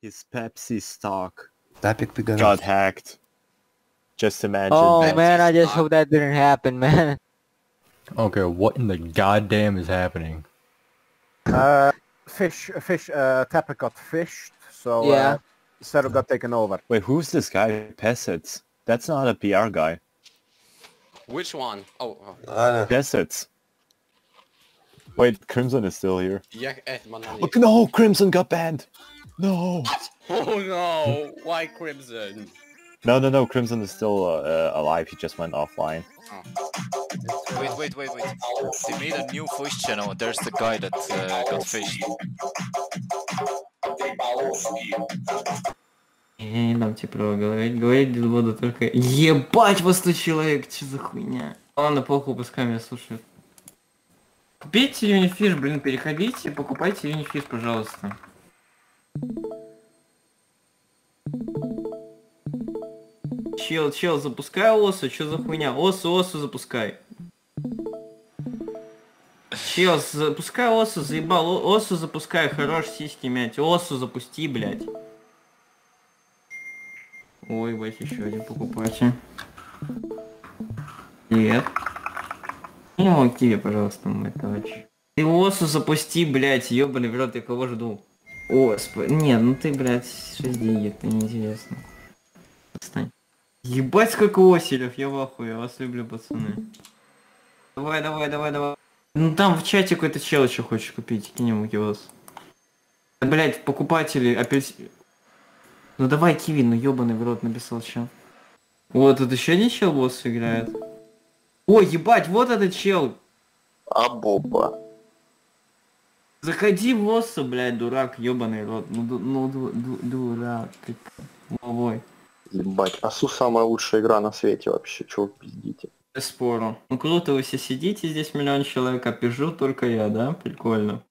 His Pepsi stock That big got hacked. Just imagine. Oh man, I just hope that didn't happen, man. Okay, what in the goddamn is happening? Uh, fish, uh, fish, uh, Tapper got fished, so uh, Yeah. uh, got taken over. Wait, who's this guy? Pesets. That's not a PR guy. Which one? Oh, oh. I don't Pesets. Wait, Crimson is still here. yeah, eh, man, man, yeah. no, Crimson got banned. No. Oh no! Why Crimson? No, no, no. Crimson is still uh, alive. He just went offline. Wait, wait, wait, wait. They made a new voice channel. There's the guy that uh, got fished. Я не дам тебе право говорить. Говорить буду только... Ебать, вас тут человек, что за хуйня? Ладно, похуй, пускай меня слушают. Купите юнифиш, блин, переходите, покупайте юнифиш, пожалуйста. Чел, чел, запускай осу, что за хуйня? Осу, осу запускай. Чел, запускай осу, заебал, осу запускай, хорош сиськи мять, осу запусти, блядь. Ой, бать, еще один покупатель. Привет. Не в активе, пожалуйста, мой товарищ. Ты осу запусти, блядь, ёбаный в рот, я кого жду? Господи, нет, ну ты, блядь, 6 денег, это неинтересно. Отстань. Ебать, сколько оселев, я в ахуе, я вас люблю, пацаны. Давай, давай, давай, давай. Ну там в чате какой-то чел еще хочет купить, кинем укивос. Да, блядь, покупатели опять... Ну давай, Киви, ну ёбаный в рот написал чел. Вот, тут еще один чел босс играет. Ой, ебать, вот этот чел. А Боба. Заходи в оссу, блядь, дурак, ёбаный рот. Ну, ду- ну ду- ду- дурак, ты головой. Ебать, Асу самая лучшая игра на свете вообще, чего вы пиздите? Без спору. Ну круто, вы все сидите, здесь миллион человек, а пижу только я, да? Прикольно.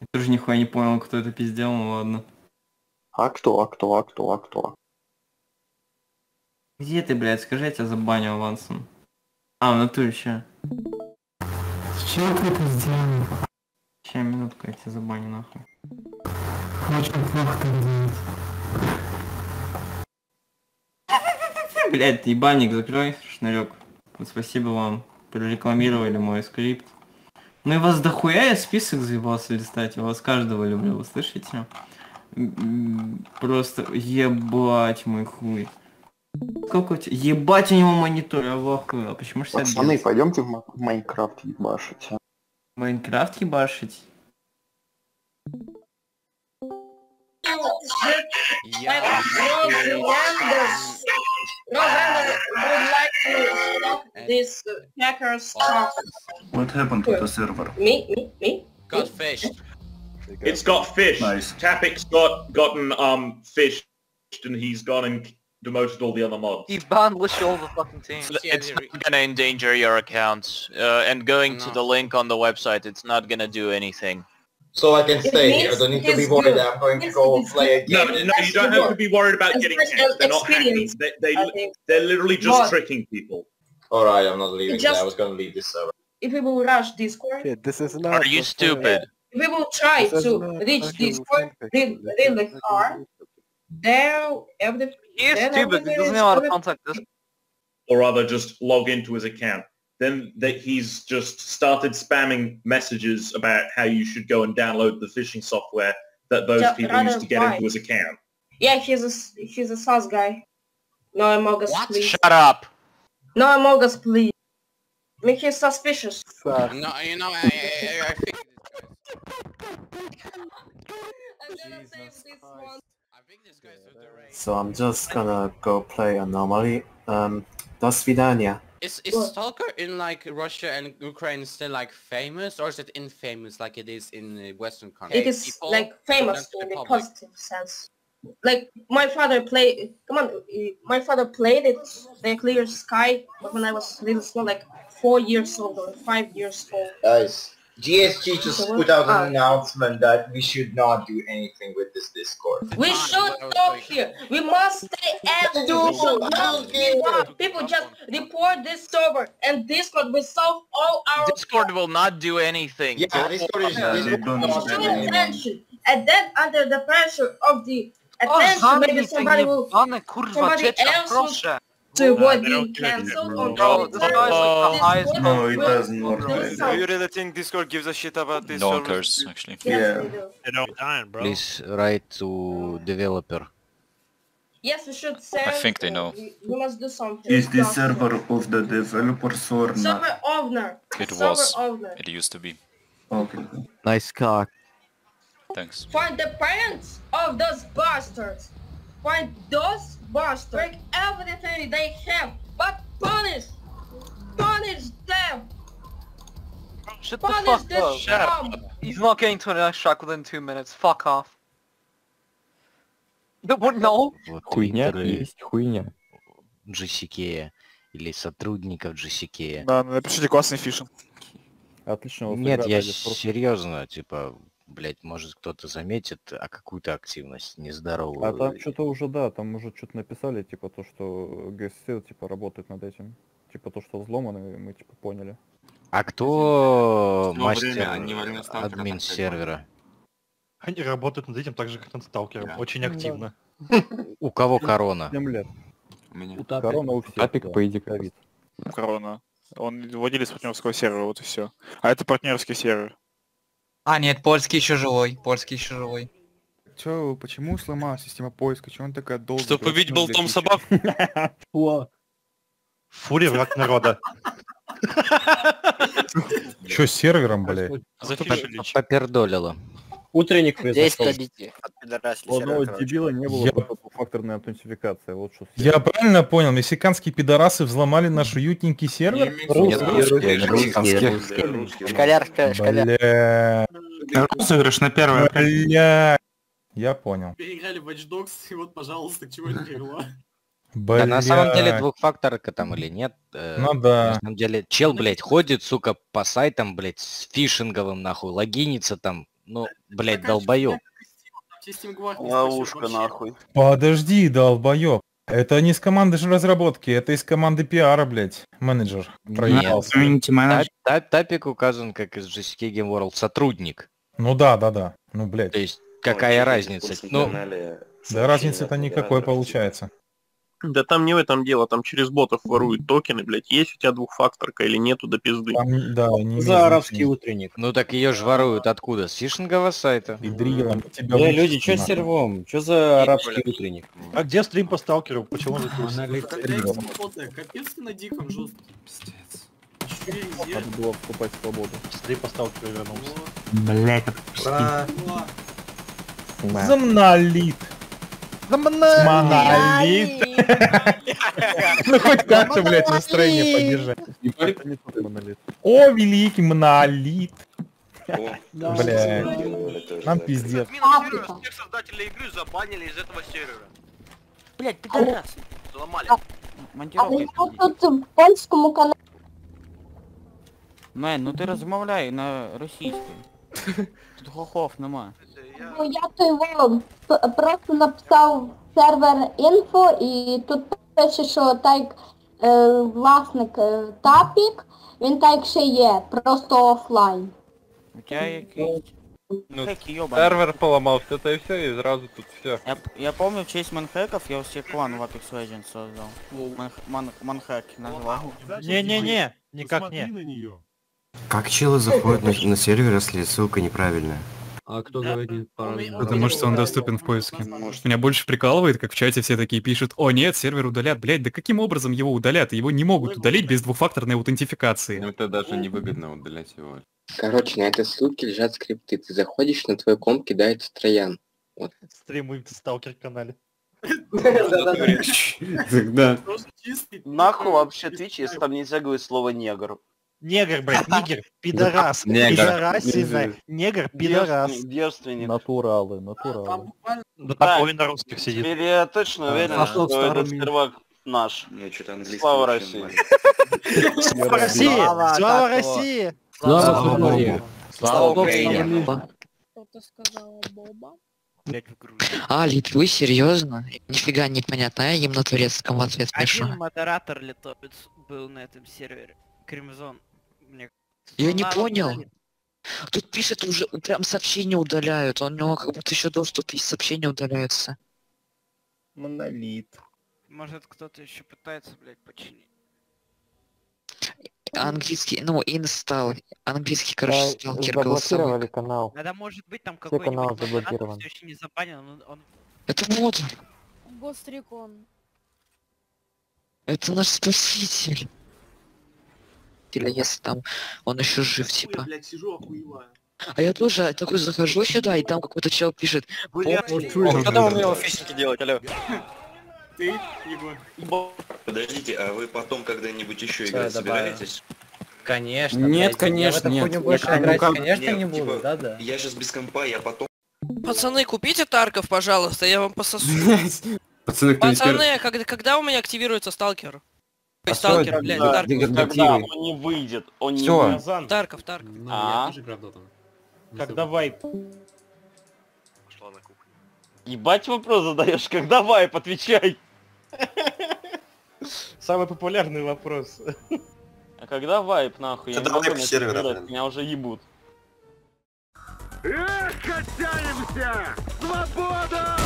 Я тоже нихуя не понял, кто это пиздел, ну ладно. А кто, а кто, а кто, а кто? Где ты, блядь, скажи, я тебя забаню авансом. А, в натуре ща. Чего ты это сделал? Ща, минутку, я тебя забаню нахуй. Очень плохо так делать. Блядь, ты ебальник закрой, шнырек. Вот спасибо вам. Прорекламировали мой скрипт. Ну и вас дохуя я список заебался листать, я вас каждого люблю, вы слышите? М, Просто ебать мой хуй. Сколько у тебя? Ебать у него монитор, я в ахуе. А почему 60 Пацаны, Гц? пойдемте в Ма- в Майнкрафт ебашить. а? Майнкрафт ебашить? This uh, stuff. What happened to the server? Me, me, me. Got fished. It's got fish. Nice. Tapic's got gotten um fished, and he's gone and demoted all the other mods. He banned literally all the fucking teams. Yeah, It's they not gonna endanger your account. Uh, and going to the link on the website, it's not gonna do anything. So I can stay here. means Don't need to be worried good. that I'm going to go good. play a No, game. no, you don't have to be worried about getting Especially hacked. They're not hacking. They, they, they're literally just But- tricking people. Alright, I'm not leaving. Just- I was gonna leave this server. If we will rush Discord, Shit, this is not... Are you stupid? if we will try this to reach Discord fanfic. real- This really is hard, then every He is Then stupid. He doesn't know how to contact us. or rather just log into his account. Then that he's just started spamming messages about how you should go and download the phishing software that those Yeah, people rather used to get why? into his account. yeah, he's a s- he's a sus guy. No Amogus, What? please. Shut up. No Amogus, please. Make him suspicious. Sus. No, you know, I, I, I think I think this guy's with the race. So I'm just gonna go play Anomaly. Um, do svidania. Is, is? Stalker in like Russia and Ukraine still like famous or is it infamous like it is in the Western countries? It is People like famous in the, the positive sense. Like my father played, come on, my father played it, The Clear Sky, when I was little, small, like four years old or five years old. Nice. GSG just put out an uh, announcement that we should not do anything with this Discord. We should stop here. We must stay active. We should not give up. People just report this server and Discord will solve all our Discord will not do anything. Yeah, Discord is- Yeah, they don't We need should that attention. And then under the pressure of the attention, maybe somebody will somebody else will proszę. to avoid being cancelled on Bro, the this guy like the highest No, it doesn't work will like solve. you really think Discord gives a shit about this No one service? cares, actually. Yes, Yeah. we do. They don't dying, bro. Please write to developer. Yes, we should say. I think they uh, know. We, we must do something. Is this server of the developers or not? Server owner. It Server was. owner. It used to be. Okay. Nice car. Thanks. Find the parents of those bastards. Find those bastards. Break everything they have, but punish, punish them. Shut the Punish fuck this up. scum. He's not getting to the next track within two minutes. Fuck off. No, what? No. Вот Хуйня есть хуйня. GCK или сотрудников GCK. Да, напишите классный фишинг. Отлично. вот Нет, я серьезно, типа, блять, может кто-то заметит, а какую-то активность нездоровую. А там что-то уже, да, там уже что-то написали, типа то, что GSC, типа, работает над этим. Типа то, что взломано, мы, типа, поняли. А кто мастер, время админ и сервера? Они работают над этим так же, как над сталкером. Очень Да. активно. У кого корона? 7 лет. У меня. Корона у всех. Тапик, да, по идее, ковид. Корона. Он владелец партнерского сервера, вот и все. А это партнерский сервер. А, нет, польский еще живой. Польский еще живой. Чё, почему сломалась система поиска? Чё она такая долгая? Чтоб побить Почему, болтом собак? Фури враг народа. Чё с сервером, блядь? Попер- Попердолило. Утренник Здесь произошел. ходите. Отпидорасли У одного дебила не было Я- двухфакторной аутентификации. Вот что. Я правильно понял, мексиканские пидорасы взломали наш уютненький сервер? Школярская, Бля. Розыгрыш на первое. Бля. Я понял. Переиграли в Watch Dogs, и вот, пожалуйста, к чему это привело. Да на самом деле Бля. двухфакторка там или нет. э, Ну да. На самом деле чел, блядь, ходит, сука, по сайтам, блядь, с фишинговым, нахуй, логинится там. Ну, блядь, долбоёб. Все Steam Guard не Ловушка, нахуй. Подожди, долбоёб. Это не из команды же разработки, это из команды пиара, блядь. Менеджер. проебался. Та- та- Тапик указан как из GCK Game World сотрудник. Ну да, да, да. Ну, блядь. То есть, какая разница? Ну, Да разницы-то никакой получается. Да там не в этом дело, там через ботов воруют токены, блядь. Есть у тебя двухфакторка или нету до пизды. Там, да, не За арабский утренник. Ну так ее ж воруют откуда? С фишингового сайта? И дрилом тебя Бля, вычислят, люди, чё с сервом? Чё за арабский утренник? А где стрим по сталкеру? Почему он свобода, капец ты на диком жестко. Чё везде? Надо было вступать в свободу. Стрим по сталкеру вернулся. Блять, Замналит. Монолит. Ну хоть как-то, блядь, настроение поддержать. Это не тот монолит. О, великий монолит. Блядь. Нам пиздец. Всех создателей игры забанили из этого сервера. Блять, пидорас. Сломали. А ви тут в польському каналі. Мен, ну ти розмовляй на російській. Тут хохов нема. Ну, я той вам п- просто написав сервер інфо і тут пише, що так е, власник е, тапік, він так ще є, просто офлайн. У тебе якийсь... Ну, Хеки, ёбаный. сервер поломался, это и все, и сразу тут все. Я, я помню, в честь манхеков я у всех клан в Apex Legends создал. Манх, ман, манхек назвал. Не-не-не, никак не. Как челы заходят на, на сервер, если ссылка неправильная? А кто говорит Потому что он доступен в поиске. Меня больше прикалывает, как в чате все такие пишут, о нет, сервер удалят. Блять, да каким образом его удалят? Его не могут удалить без двухфакторной аутентификации. Это даже невыгодно удалять его. Короче, на этой ссылке лежат скрипты. Ты заходишь, на твой комп кидается троян. Вот. Стримуем в сталкер канале. Тогда. Нахуй вообще Twitch, если там нельзя говорить слово негр. Негр, блядь, нигер, пидорас. Негр. Пидорасина. Негр, пидорас. Девственник. Натуралы, натуралы. Да Так, такой на русских сидит. Теперь я точно уверен, что этот сервак наш. Я что-то английский Слава России. Слава России! Слава России! Слава России! Слава Украине! Кто-то сказала Боба. А, Литвы, серьезно? Нифига непонятно, а я им на турецком в ответ пишу. Один модератор литовец был на этом сервере. Кримзон. Мне Я не понял. Тут пишет уже, прям сообщения удаляют, у него как будто еще доступ есть, сообщения удаляются. Монолит. Может кто-то еще пытается, блядь, починить. Английский, ну, инсталл, английский, короче, Да, сталкер заблокировали голосовой. канал. Надо может быть там каналы модератор заблокированы. все еще не забанен, он, он Это мод, Гострикон. это наш спаситель. Или если там он еще жив, типа. блядь, сижу, охуеваю. А я тоже такой захожу сюда, и там какой-то чел пишет. Блядь, «О, что там умел офисники делать, алло? Ты, Егор. Подождите, а вы потом когда-нибудь еще играть я собираетесь? Конечно. Нет, конечно, я нет. хуйню больше играть, конечно, не буду, типа, да-да. Я сейчас без компа, я потом... Пацаны, купите Тарков, пожалуйста, я вам пососу. Пацаны, Пацаны, когда, когда у меня активируется сталкер? Ой, А сталкер, что, блядь, да, Тарков. когда он не выйдет, он Всё. не выйдет. Тарков, Тарков. А? Когда вайп? Ебать вопрос задаешь, когда вайп, отвечай. Самый популярный вопрос. А когда вайп, нахуй? Когда вайп на сервера. Меня уже ебут. Эх, качаемся! Свобода!